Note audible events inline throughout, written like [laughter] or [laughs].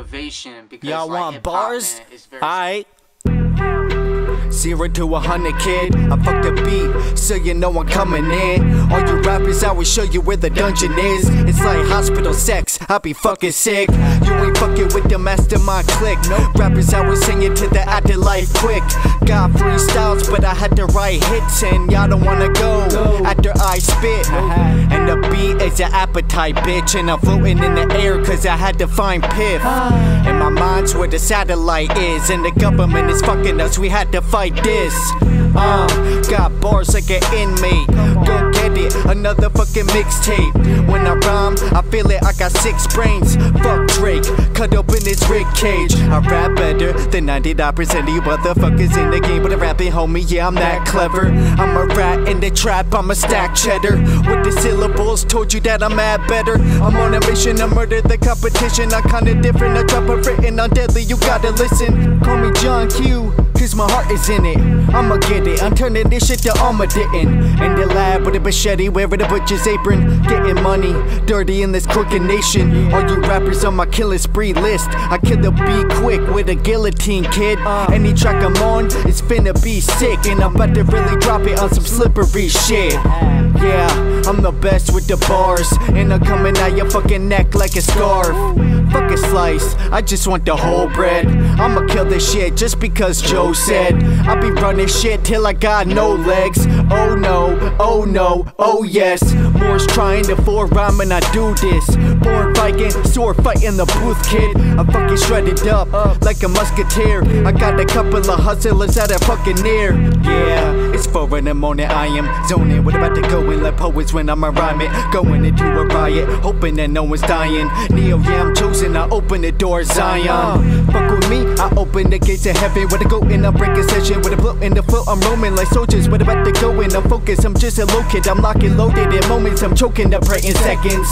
motivation because Y'all like, want bars? man, very Alright. Zero to a hundred, kid. I fuck the beat, so you know I'm coming in. All you rappers, I will show you where the dungeon is. It's like hospital sex, I be fucking sick. You ain't fucking with the mastermind click. No rappers, I was singing to the afterlife quick. Got freestyles, but I had to write hits, and y'all don't wanna go after I spit. And the beat is an appetite, bitch. And I'm floating in the air, cause I had to find piff. And my mind's where the satellite is, and the government is fucking us. We had to fight this. Uh, got bars like an inmate. Go get it, another fucking mixtape. When I rhyme, I feel it. I got six brains. Fuck Drake, cut open his rib cage. I rap better than 99% of you motherfuckers in the game. But I rapping, homie, yeah, I'm that clever. I'm a rat in the trap, I'm a stack cheddar. With the syllables, told you that I'm mad better. I'm on a mission to murder the competition. I'm kinda different, I drop a written on deadly, you gotta listen. Call me John Q. Cause my heart is in it. I'ma get it. I'm turning this shit to Armageddon. In the lab with a machete, wearing a butcher's apron. Getting money, dirty in this crooked nation. All you rappers on my killing spree list. I kill the beat quick with a guillotine, kid. Any track I'm on is finna be sick. And I'm about to really drop it on some slippery shit. Yeah, I'm the best with the bars. And I'm coming out your fucking neck like a scarf. Fuck a slice, I just want the whole bread. I'ma kill this shit just because Joe said. I be running shit till I got no legs. Oh no, oh no, oh yes. Moore's trying to four rhyme and I do this. Born Viking, sword fighting the booth, kid. I'm fucking shredded up like a musketeer. I got a couple of hustlers that are fucking near. Yeah, it's four in the morning. I am zoning. What about to go and let poets when I'm a rhyme it? Going into a riot, hoping that no one's dying. Neo, yeah, I'm chosen. I open the door, Zion. I open the gates of heaven. With a go in, I break a session. With a blow in the foot, I'm roaming like soldiers. What about to go in? I'm focused. I'm just a low kid. I'm locking loaded in moments. I'm choking up right in seconds.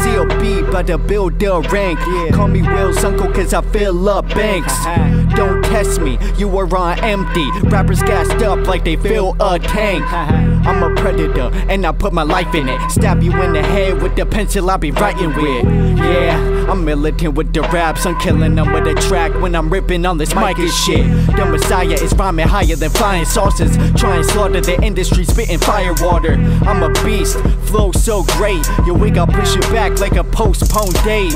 COB, about to build the rank. Call me Will's uncle, cause I fill up banks. [laughs] Don't test me, you are on empty. Rappers gassed up like they fill a tank. [laughs] I'm a predator, and I put my life in it. Stab you in the head with the pencil I be writing with. Yeah, I'm militant with the raps. I'm killing them with a track when I'm ripping on this mic and shit. The Messiah is rhyming higher than flying saucers. Try and slaughter the industry, spitting fire water. I'm a beast, flow so great. Your wig, I'll push it back like a postponed date.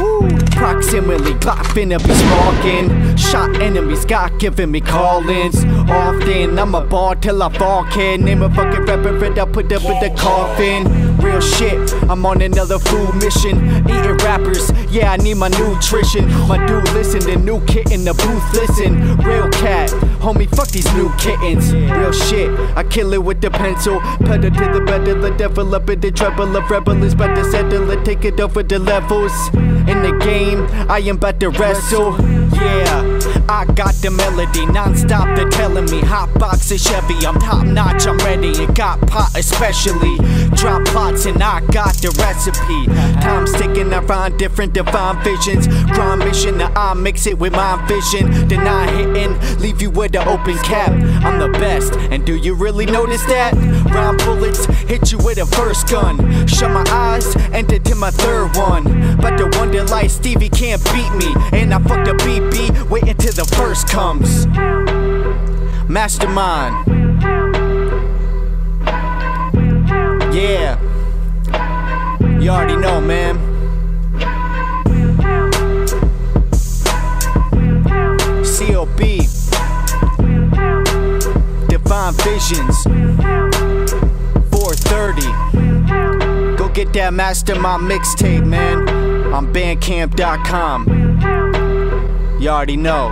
Proximity, Glock finna be smoking. Shot enemies, God giving me call-ins. Often, I'm a ball till I fall, kid. Name a fucking rapper, and I put up in the coffin. Real shit, I'm on another food mission. Eating rappers, yeah, I need my nutrition. My dude, listen, the new kid in the booth, listen. Real cat, homie, fuck these new kittens. Real shit, I kill it with the pencil. Pedal to the better, the devil up in the treble of rebel is about to settle it, take it over the levels. In the game, I am about to wrestle. Yeah, I got the melody, non-stop, they're telling me Hot box is Chevy, I'm top notch, I'm ready And got pot especially. Drop plots and I got the recipe. Time's ticking, I find different divine visions. Crime mission, now I mix it with my vision. Then I hitting, leave you with an open cap. I'm the best, and do you really notice that? Round bullets, hit you with a first gun. Shut my eyes, enter to my third one. But the wonder like Stevie can't beat me. And I fuck the BB, wait until the first comes. Mastermind. Yeah. You already know, man. COB Divine Visions. 430 Go get that Mastermind mixtape, man. On bandcamp.com You already know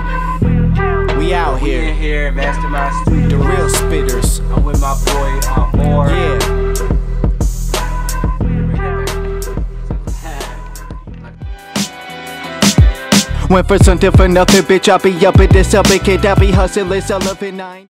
We out We in here here, Mastermind The real spitters I'm with my boy uh, Moore. Yeah Went for something for nothing, bitch. I be up in this up, kid. I be hustling, it nine.